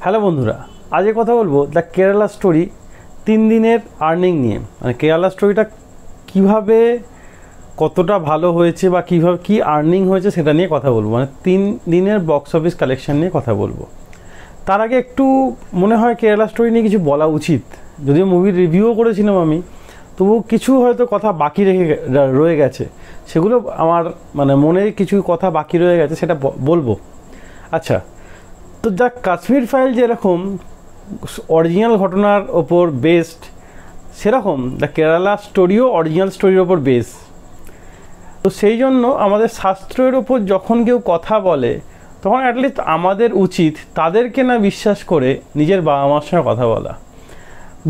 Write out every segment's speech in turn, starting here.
Hello বন্ধুরা আজকে কথা বলব দ্য কেরালা স্টোরি তিন দিনের আর্নিং নিয়ে। মানে কেরালা স্টোরিটা কীভাবে, কতটা ভালো হয়েছে বা কীভাবে, কী আর্নিং হয়েছে সেটা নিয়ে কথা বলব। মানে তিন দিনের বক্স অফিস কালেকশন নিয়ে কথা বলব। তার আগে একটু মনে হয় কেরালা স্টোরি নিয়ে কিছু বলা উচিত। যদিও মুভির রিভিউও করেছিলাম আমি তবু কিছু হয়তো কথা বাকি রেখে রয়ে গেছে। সেগুলো আমার মানে মনে কিছু কথা বাকি রয়ে গেছে, সেটা বলব। আচ্ছা তো যা কাশ্মীর ফাইল যেরকম অরিজিনাল ঘটনার ওপর বেসড সেরকম দ্য কেরালা স্টোরিও অরিজিনাল স্টোরির ওপর বেস তো সেই জন্য আমাদের শাস্ত্রের ওপর যখন কেউ কথা বলে, তখন অ্যাটলিস্ট আমাদের উচিত তাদেরকে না বিশ্বাস করে নিজের বাবা মার সঙ্গে কথা বলা।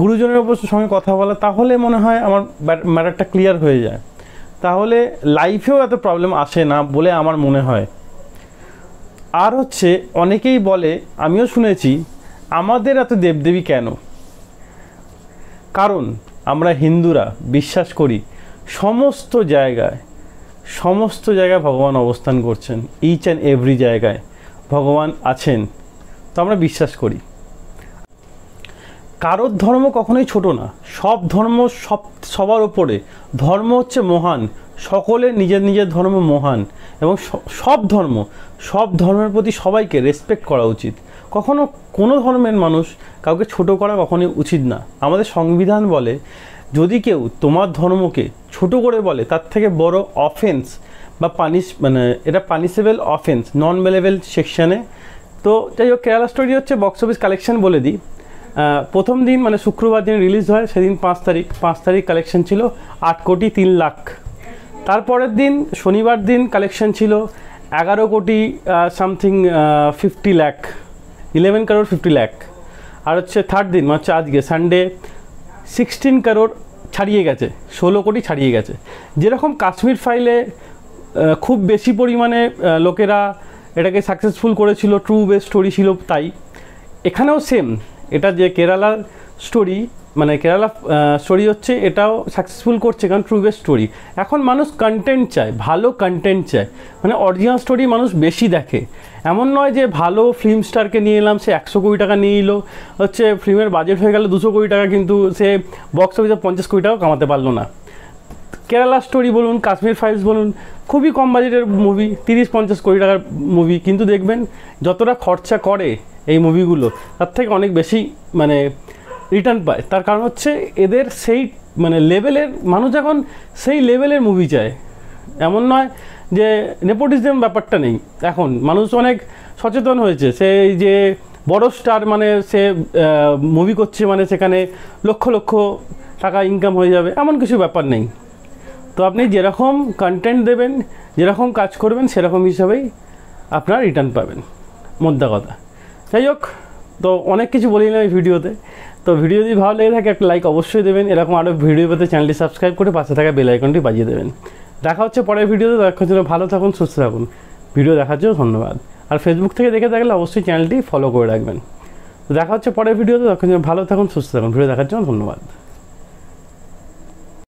গুরুজনের ওপর সঙ্গে কথা বলা, তাহলে মনে হয় আমার ম্যাটারটা ক্লিয়ার হয়ে যায়। তাহলে লাইফেও এত প্রবলেম আসে না বলে আমার মনে হয়। আর হচ্ছে অনেকেই বলে, আমিও শুনেছি, আমাদের এত দেবদেবী কেন? কারণ আমরা হিন্দুরা বিশ্বাস করি, সমস্ত জায়গায় সমস্ত জায়গায় ভগবান অবস্থান করছেন ইচ অ্যান্ড এভরি জায়গায় ভগবান আছেন। তো আমরা বিশ্বাস করি। কারোর ধর্ম কখনোই ছোট না। সব ধর্ম সব, সবার ওপরে ধর্ম হচ্ছে মহান। সকলের নিজের নিজের ধর্ম মহান। এবং সব ধর্ম, সব ধর্মের প্রতি সবাইকে রেসপেক্ট করা উচিত। কখনো কোনো ধর্মের মানুষ কাউকে ছোট করা কখনোই উচিত না। আমাদের সংবিধান বলে, যদি কেউ তোমার ধর্মকে ছোট করে বলে, তার থেকে বড় অফেন্স বা পানিশ মানে এটা পানিশেবল অফেন্স নন মেলেবল সেকশানে তো যাই হোক কেরালা স্টোরি হচ্ছে বক্স অফিস কালেকশন বলে দিই। প্রথম দিন মানে শুক্রবার দিন রিলিজ হয়, সেদিন পাঁচ তারিখ পাঁচ তারিখ কালেকশন ছিল, আট কোটি তিন লাখ। তারপরের দিন, শনিবার দিন কালেকশন ছিল, এগারো কোটি something fifty lakh eleven crore fifty lakh আর হচ্ছে থার্ড দিন মানে হচ্ছে আজকে সানডে সিক্সটিন কারোর ছাড়িয়ে গেছে, ষোলো কোটি ছাড়িয়ে গেছে। যেরকম কাশ্মীর ফাইলে খুব বেশি পরিমাণে লোকেরা এটাকে সাকসেসফুল করেছিল ট্রু বেস্ট স্টোরি ছিল তাই। এখানেও সেম এটা যে কেরালার স্টোরি মানে কেরালা স্টোরি হচ্ছে এটাও সাকসেসফুল করছে কারণ ট্রু বেস্ট স্টোরি এখন মানুষ কন্টেন্ট চায়, ভালো কন্টেন্ট চায়। মানে অরিজিনাল স্টোরি মানুষ বেশি দেখে। এমন নয় যে ভালো ফিল্ম স্টারকে নিয়ে এলাম, সে একশো কোটি টাকা নিয়ে এলো। হচ্ছে ফিল্মের বাজেট হয়ে গেল দুশো কোটি টাকা, কিন্তু সে বক্স অফিসে পঞ্চাশ কোটি টাকাও কামাতে পারল না। কেরালা স্টোরি বলুন কাশ্মীর ফাইলস বলুন, খুবই কম বাজেটের মুভি তিরিশ পঞ্চাশ কোটি টাকার মুভি কিন্তু দেখবেন, যতটা খরচা করে এই মুভিগুলো, তার থেকে অনেক বেশি মানে রিটার্ন পায়। তার কারণ হচ্ছে এদের সেই মানে লেভেলের মানুষ এখন সেই লেভেলের মুভি চায়। এমন নয় যে নেপোটিজম ব্যাপারটা নেই। এখন মানুষ অনেক সচেতন হয়েছে। সেই যে বড় স্টার মানে সে মুভি করছে মানে সেখানে লক্ষ লক্ষ টাকা ইনকাম হয়ে যাবে, এমন কিছু ব্যাপার নেই। তো আপনি যেরকম কন্টেন্ট দেবেন, যেরকম কাজ করবেন, সেরকম হিসাবেই আপনার রিটার্ন পাবেন। মোদ্দা কথা। যাই হোক, তো অনেক কিছু বলি না এই ভিডিওতে। তো ভিডিও যদি ভালো লেগে থাকে, একটা লাইক অবশ্যই দেবেন। এরকম আরও ভিডিও পেতে চ্যানেলটি সাবস্ক্রাইব করে পাশে থাকা বেল আইকনটি বাজিয়ে দেবেন। দেখা হচ্ছে পরের ভিডিওতে। দেখার জন্য ভালো থাকুন, সুস্থ থাকুন। ভিডিও দেখার জন্য ধন্যবাদ। আর ফেসবুক থেকে দেখে থাকলে অবশ্যই চ্যানেলটি ফলো করে রাখবেন। দেখা হচ্ছে পরের ভিডিওতে। তখন ভালো থাকুন, সুস্থ থাকুন। ভিডিও দেখার জন্য ধন্যবাদ।